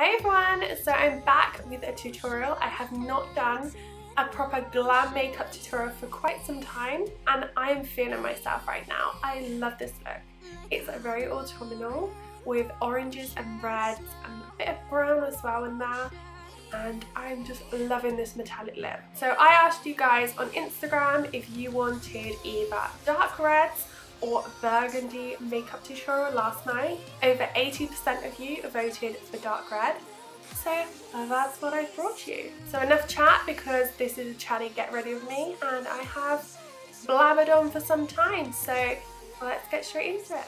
Hey everyone, so I'm back with a tutorial. I have not done a proper glam makeup tutorial for quite some time and I'm feeling myself right now. I love this look. It's a very autumnal with oranges and reds and a bit of brown as well in there and I'm just loving this metallic lip. So I asked you guys on Instagram if you wanted either dark reds or burgundy makeup tutorial last night. Over 80% of you voted for dark red. So that's what I brought you. So enough chat because this is a chatty get ready with me and I have blabbered on for some time. So let's get straight into it.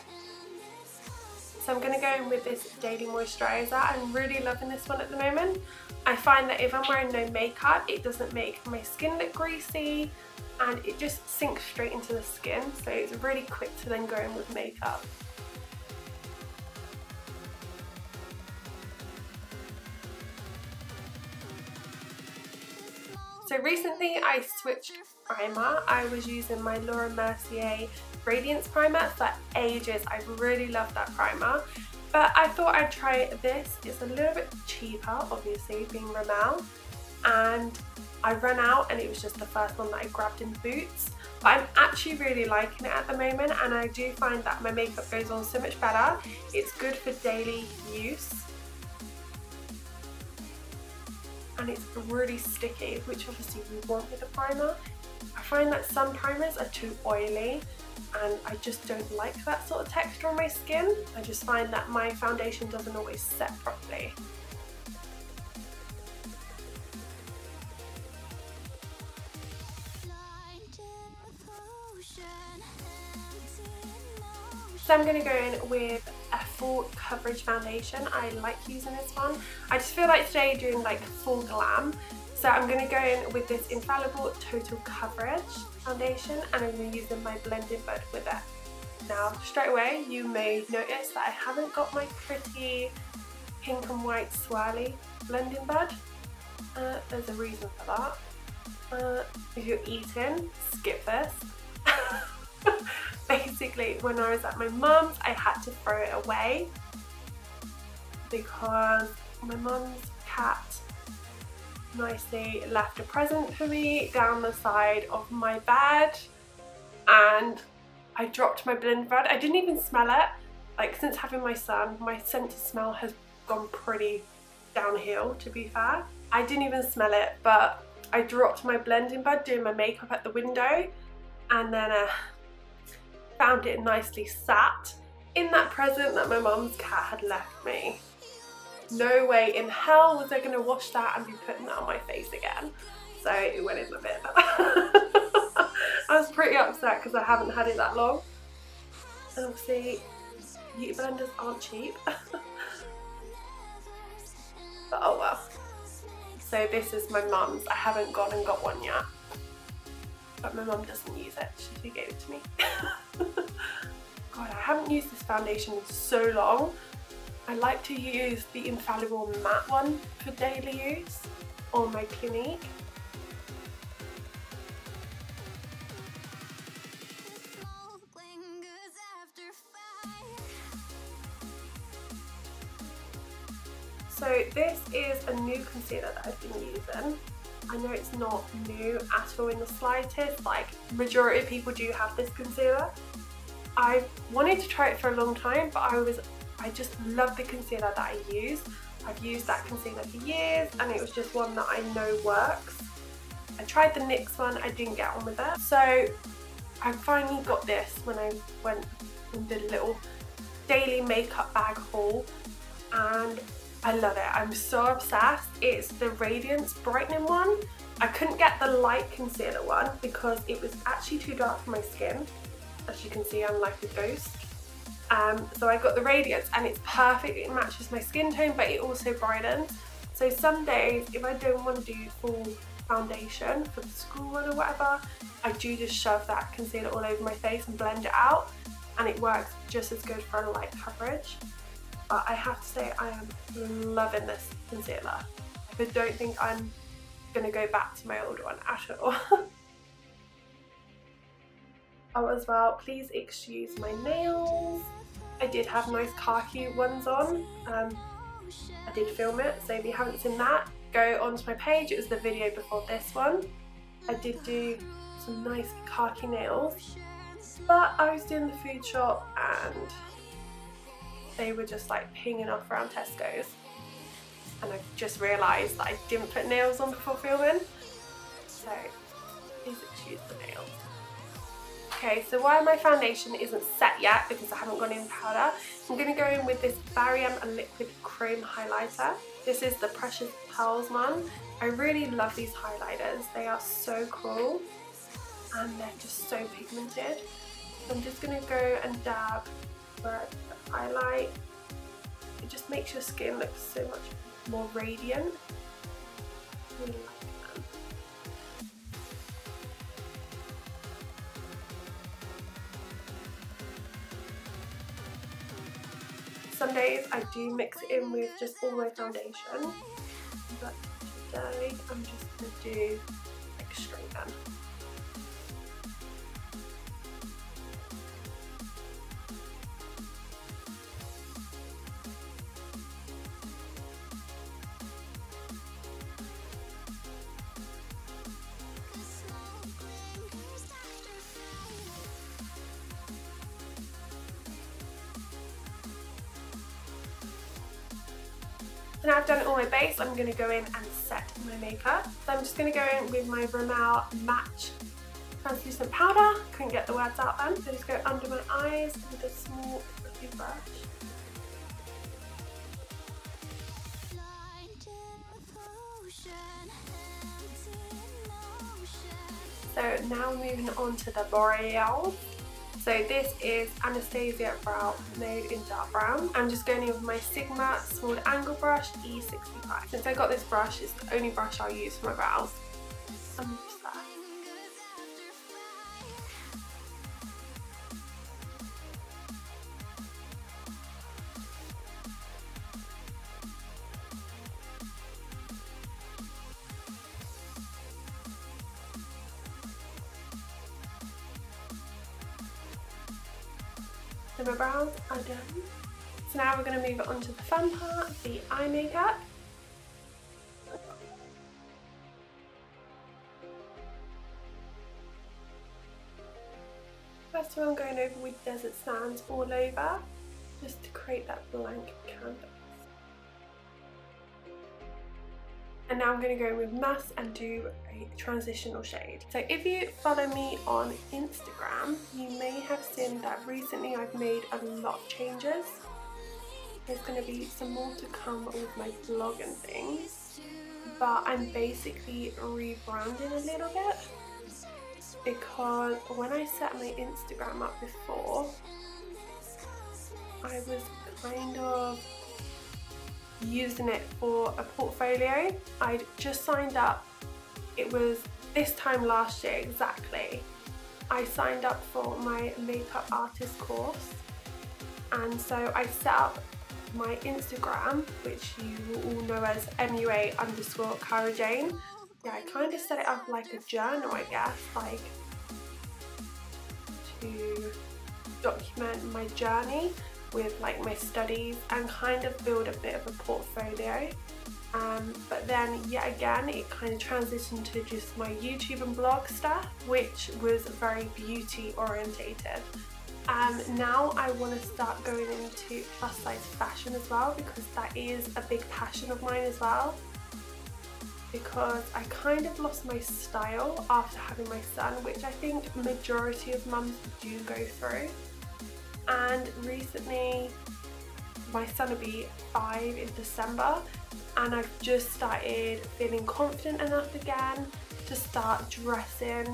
So I'm going to go in with this Daily Moisturiser. I'm really loving this one at the moment. I find that if I'm wearing no makeup, it doesn't make my skin look greasy and it just sinks straight into the skin. So it's really quick to then go in with makeup. So recently I switched primer. I was using my Laura Mercier Radiance Primer for ages. I really love that primer. But I thought I'd try this. It's a little bit cheaper, obviously, being Rimmel. And I ran out and it was just the first one that I grabbed in Boots. But I'm actually really liking it at the moment and I do find that my makeup goes on so much better. It's good for daily use. And it's really sticky, which obviously you want with a primer. I find that some primers are too oily and I just don't like that sort of texture on my skin. I just find that my foundation doesn't always set properly. So I'm going to go in with full coverage foundation. I like using this one. I just feel like today doing like full glam so I'm going to go in with this Infallible Total Coverage foundation and I'm going to use my blending bud with it. Now straight away you may notice that I haven't got my pretty pink and white swirly blending bud. Uh, there's a reason for that. Uh, if you're eating, skip this. Basically, when I was at my mum's, I had to throw it away because my mum's cat nicely left a present for me down the side of my bed and I dropped my blend bud. I didn't even smell it. Like since having my son, my sense of smell has gone pretty downhill to be fair. I didn't even smell it but I dropped my blending bud doing my makeup at the window and then uh, found it nicely sat in that present that my mum's cat had left me no way in hell was I going to wash that and be putting that on my face again. So it went in the bin. I was pretty upset because I haven't had it that long. And obviously, beauty blenders aren't cheap. but oh well. So this is my mum's. I haven't gone and got one yet. But my mum doesn't use it. She gave it to me. God, I haven't used this foundation in so long. I like to use the Infallible matte one for daily use on my Clinique. So this is a new concealer that I've been using. I know it's not new at all in the slightest, like majority of people do have this concealer. I wanted to try it for a long time but I was I just love the concealer that I use. I've used that concealer for years and it was just one that I know works. I tried the NYX one, I didn't get on with it. So I finally got this when I went and did a little daily makeup bag haul and I love it. I'm so obsessed. It's the Radiance Brightening one. I couldn't get the light concealer one because it was actually too dark for my skin. As you can see, I'm like a ghost. Um, so I got the Radiance and it's perfect, it matches my skin tone but it also brightens. So some days if I don't want to do full foundation for the school run or whatever, I do just shove that concealer all over my face and blend it out and it works just as good for a light coverage. But I have to say I am loving this concealer. I don't think I'm to go back to my old one at all. oh as well, please excuse my nails. I did have nice khaki ones on. Um, I did film it so if you haven't seen that go onto my page it was the video before this one I did do some nice khaki nails but I was doing the food shop and they were just like pinging off around Tesco's and I just realised that I didn't put nails on before filming so please excuse the nails. Okay, so while my foundation isn't set yet because I haven't gone in powder, I'm going to go in with this Barry M Liquid Chrome Highlighter. This is the Precious Pearls one. I really love these highlighters. They are so cool and they're just so pigmented. I'm just going to go and dab where I like It just makes your skin look so much more radiant. Really like Some days I do mix it in with just all my foundation, but today I'm just going to do like straight then. To go in and set my makeup. So I'm just going to go in with my Rimmel Match Translucent Powder. Couldn't get the words out then. So just go under my eyes with a small brush. So now moving on to the L'Oreal so this is Anastasia Brow Made in Dark Brown. I'm just going in with my Sigma Small Angle Brush E65. Since I got this brush, it's the only brush I'll use for my brows. So my brows are done. So now we're going to move on to the fun part, the eye makeup. First of all I'm going over with Desert Sands all over, just to create that blank canvas. And now I'm going to go with Musk and do a transitional shade. So if you follow me on Instagram, you may have seen that recently I've made a lot of changes. There's going to be some more to come with my blog and things. But I'm basically rebranding a little bit because when I set my Instagram up before, I was kind of using it for a portfolio. I'd just signed up, it was this time last year exactly. I signed up for my makeup artist course and so I set up my Instagram, which you all know as MUA underscore Caira Jayne. Yeah, I kind of set it up like a journal, I guess, like to document my journey with like my studies and kind of build a bit of a portfolio. Um, but then yet again it kind of transitioned to just my YouTube and blog stuff which was very beauty orientated. Um, now I want to start going into plus size fashion as well because that is a big passion of mine as well because I kind of lost my style after having my son which I think majority of mums do go through and recently my son will be five in December and I've just started feeling confident enough again to start dressing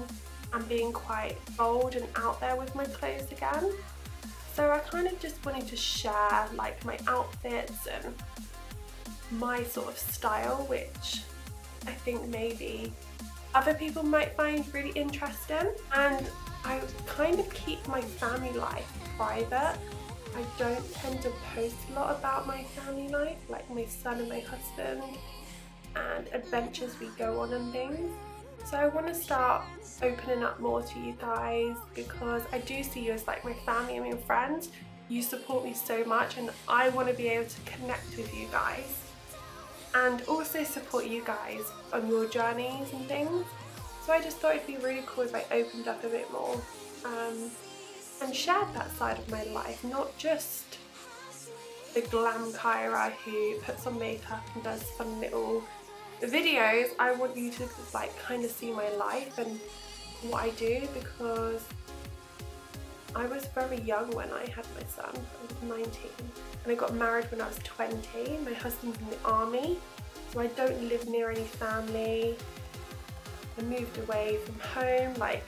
and being quite bold and out there with my clothes again. So I kind of just wanted to share like my outfits and my sort of style which I think maybe other people might find really interesting and I kind of keep my family life private. I don't tend to post a lot about my family life, like my son and my husband, and adventures we go on and things. So I want to start opening up more to you guys because I do see you as like my family and my friends You support me so much and I want to be able to connect with you guys and also support you guys on your journeys and things. So I just thought it'd be really cool if I opened up a bit more um, and shared that side of my life, not just the glam Caira who puts on makeup and does fun little videos. I want you to like kind of see my life and what I do because I was very young when I had my son, I was 19 and I got married when I was 20. My husband's in the army so I don't live near any family. I moved away from home like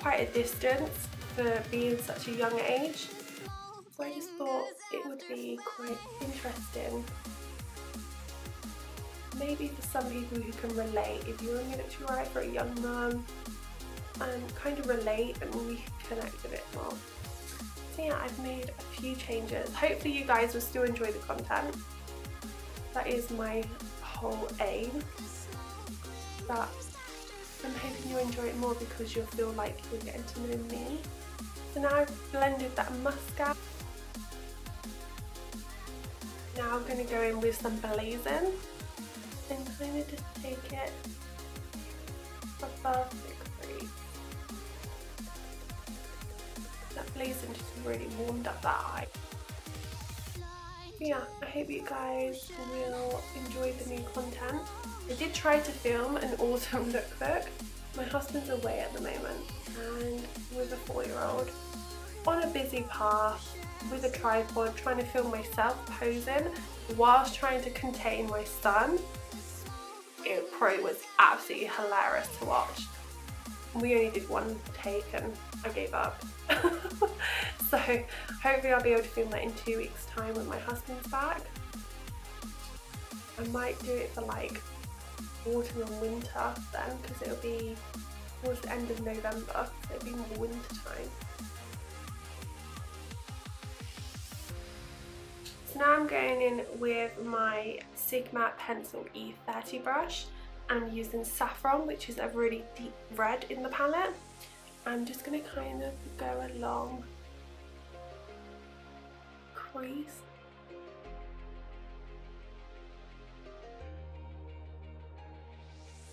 quite a distance for being such a young age so I just thought it would be quite interesting maybe for some people who can relate if you're a military wife or a young mum and kind of relate and we connect a bit more. So yeah, I've made a few changes. Hopefully you guys will still enjoy the content. That is my whole aim. But I'm hoping you enjoy it more because you'll feel like you're getting to know me. So now I've blended that musk out. Now I'm going to go in with some blazing and kind of just take it above the crease. That blazing just really warmed up that eye. yeah, I hope you guys will enjoy the new content. I did try to film an autumn lookbook. My husband's away at the moment and with a four-year-old on a busy path with a tripod trying to film myself posing whilst trying to contain my son it probably was absolutely hilarious to watch. We only did one take and I gave up. so hopefully I'll be able to film that in two weeks time when my husband's back. I might do it for like autumn and winter then because it'll be towards the end of November so it'll be more winter time. So now I'm going in with my Sigma Pencil E30 brush and I'm using Saffron which is a really deep red in the palette. I'm just going to kind of go along crease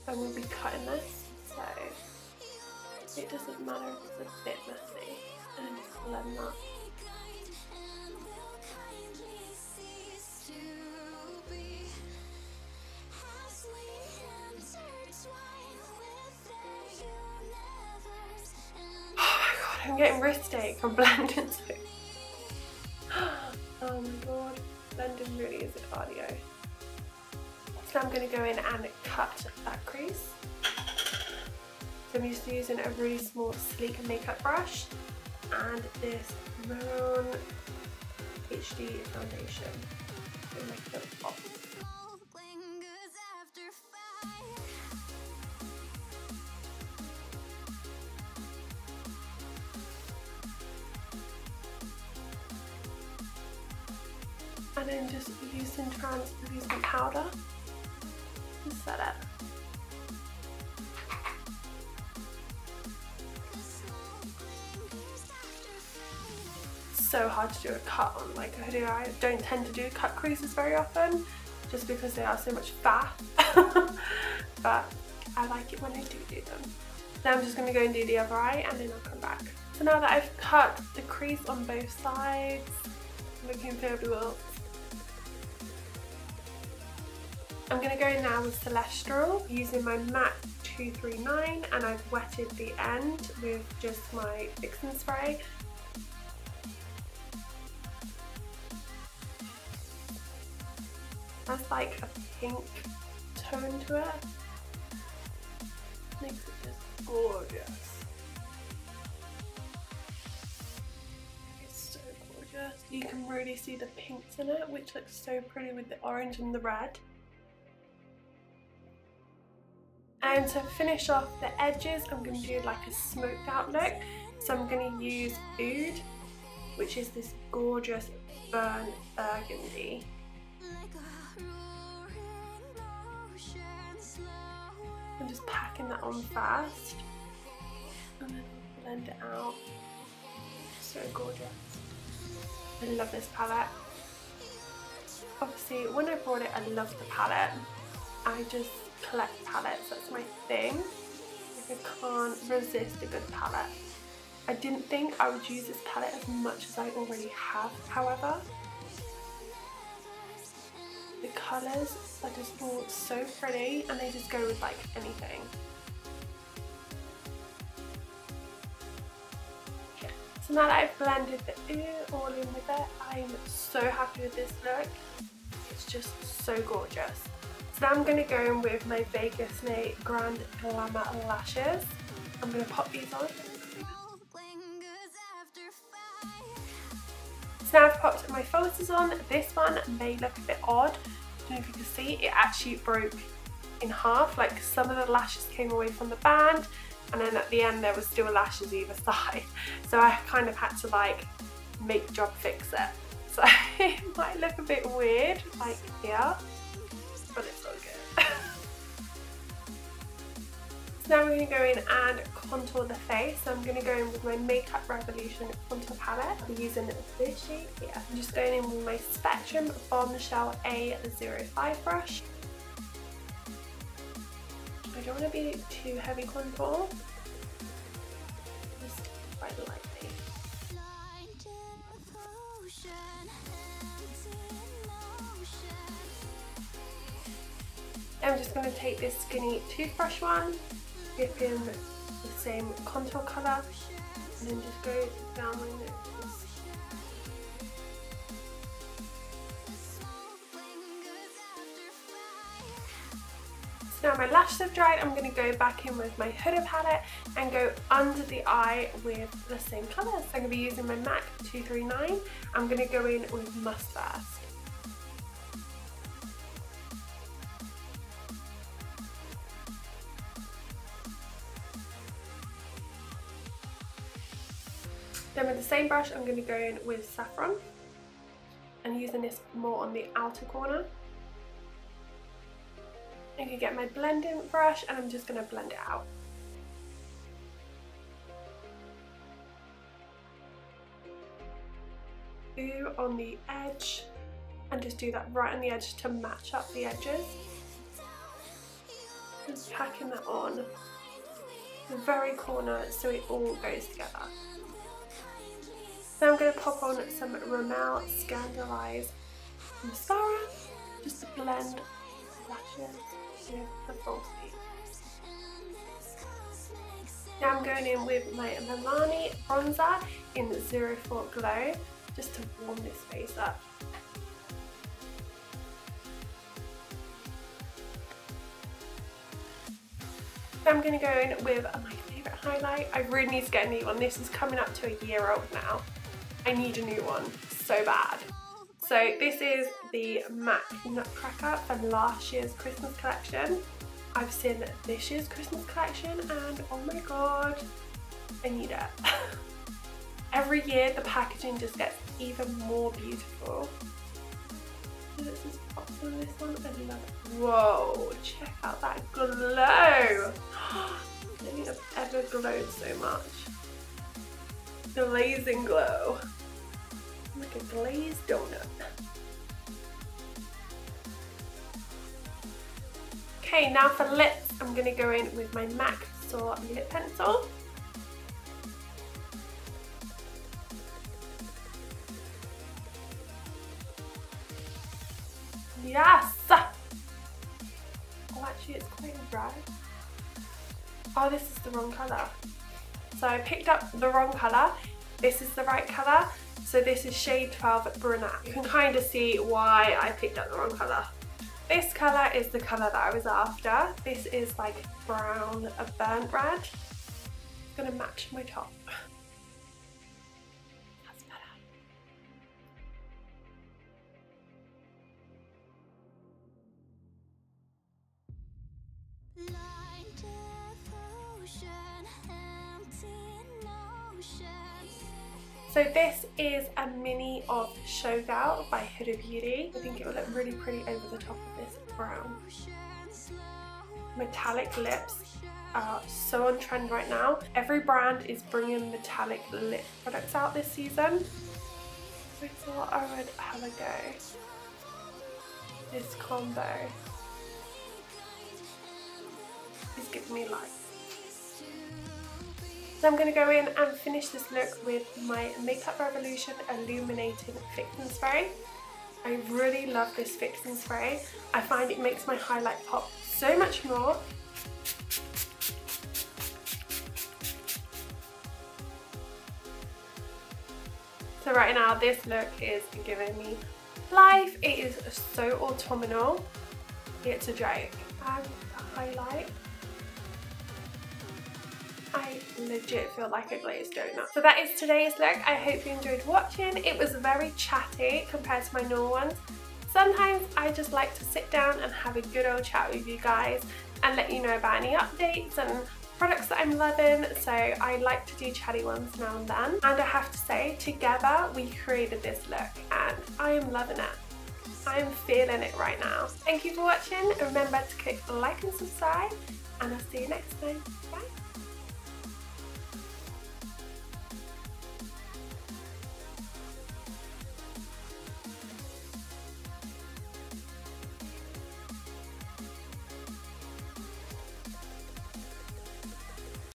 I will be cutting this so it doesn't matter if it's a bit messy and just blend that oh I'm getting wrist ache from blending so. oh my god, blending really is a cardio. So I'm going to go in and cut that crease. So I'm just using a really small sleek makeup brush and this Revlon HD foundation. And then just using translucent powder set it. so hard to do a cut on like a hoodie. I don't tend to do cut creases very often just because they are so much fat but I like it when I do do them. Now I'm just going to go and do the other eye and then I'll come back. So now that I've cut the crease on both sides, looking fabulous, I'm going to go now with Celestial using my MAC 239 and I've wetted the end with just my fixing spray. That's like a pink tone to it. Makes it just gorgeous. It's so gorgeous. You can really see the pinks in it which looks so pretty with the orange and the red. And to finish off the edges, I'm going to do like a smoked out look. So I'm going to use Oud, which is this gorgeous burnt burgundy. I'm just packing that on fast and then blend it out. So gorgeous. I love this palette. Obviously, when I bought it, I loved the palette. I just collect palettes, that's my thing. I can't resist a good palette. I didn't think I would use this palette as much as I already have, however. The colours are just all so pretty and they just go with like anything. So now that I've blended the Oud all in with it, I'm so happy with this look. It's just so gorgeous. So now I'm going to go in with my Vegas Nay Grand Glamour Lashes. I'm going to pop these on. So now I've popped my falsies on. This one may look a bit odd. I don't know if you can see, it actually broke in half. Like some of the lashes came away from the band and then at the end there was still lashes either side so I kind of had to like make job fix it so it might look a bit weird like here now we're going to go in and contour the face. So I'm going to go in with my Makeup Revolution contour palette. I'm using this shade here. I'm just going in with my Spectrum Bombshell A05 brush. I don't want to be too heavy contour. Just quite lightly. I'm just going to take this skinny toothbrush one, dip in the same contour colour, and then just go down my nose. So now my lashes have dried, I'm going to go back in with my Huda palette and go under the eye with the same colours. So I'm going to be using my MAC 239. I'm going to go in with Musk first. Same brush, I'm going to go in with Saffron and using this more on the outer corner. I can get my blending brush and I'm just going to blend it out. Oud on the edge and just do that right on the edge to match up the edges. Just packing that on the very corner so it all goes together. Now I'm going to pop on some Rimmel Scandaleyes mascara just to blend lashes with the Now I'm going in with my Milani bronzer in 04 Glow just to warm this face up. I'm going to go in with my favourite highlight. I really need to get a new one. This is coming up to a year old now. I need a new one so bad. So this is the MAC Nutcracker from last year's Christmas collection. I've seen this year's Christmas collection and oh my god, I need it. Every year the packaging just gets even more beautiful. This is on this one, I love it. Whoa, check out that glow. I don't think I've ever glowed so much. Blazing glow like a glazed donut. Okay, now for lips, I'm to go in with my MAC Soar Lip Pencil. Yes! Oh, actually, it's quite dry. Oh, this is the wrong colour. So I picked up the wrong colour. This is the right colour. So this is shade 12 Brunette. You can kind of see why I picked up the wrong colour. This colour is the colour that I was after. This is like brown, a burnt red. It's gonna match my top. So this is a mini of Showgirl by Huda Beauty. I think it will look really pretty over the top of this brown. Metallic lips are so on trend right now. Every brand is bringing metallic lip products out this season. I thought I would have a go. This combo is giving me life. So I'm going to go in and finish this look with my Makeup Revolution Illuminating Fixing Spray. I really love this fixing spray. I find it makes my highlight pop so much more. So right now this look is giving me life. It is so autumnal. It's a joke. And highlight I legit feel like a glazed donut. So that is today's look. I hope you enjoyed watching. It was very chatty compared to my normal ones. Sometimes I just like to sit down and have a good old chat with you guys and let you know about any updates and products that I'm loving so I like to do chatty ones now and then and I have to say together we created this look and I am loving it. I'm feeling it right now. Thank you for watching. Remember to click like and subscribe and I'll see you next time. Bye.